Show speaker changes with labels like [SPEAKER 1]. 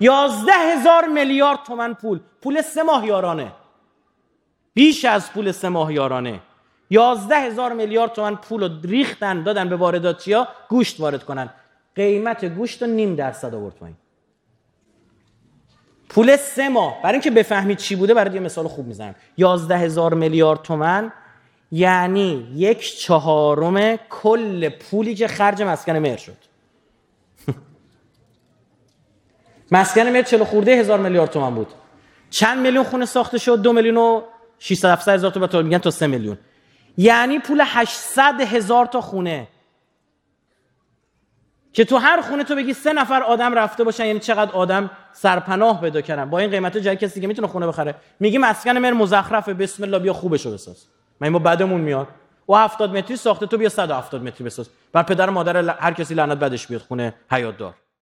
[SPEAKER 1] یازده هزار میلیارد تومن پول. پول سه ماه یارانه. بیش از پول سه ماه یارانه. یازده هزار میلیارد تومن پول رو ریختن دادن به وارداتیا گوشت وارد کنن. قیمت گوشت رو نیم درصد آورد پایین. پول سه ماه. برای اینکه بفهمید چی بوده برای یه مثال خوب می‌زنم. یازده هزار میلیارد تومن یعنی یک چهارم کل پولی که خرج مسکن مهر شد. مسکن مهر چلو خورده هزار میلیارد تومن بود. چند میلیون خونه ساخته شد؟ دو میلیون و 600 700 هزار تا میگن تا سه میلیون. یعنی پول 800 هزار تا خونه. که تو هر خونه تو بگی سه نفر آدم رفته باشن یعنی چقدر آدم سرپناه پیدا کردن. با این قیمت جای کسی که می‌تونه خونه بخره. میگی مسکن مر مزخرفه. بسم الله بیا خوبشو بساز. من ما بعدمون میاد. و 70 متری ساخته تو بیا 170 متری بساز. بر پدر مادر هر کسی لعنت بدش بیاد خونه حیات دار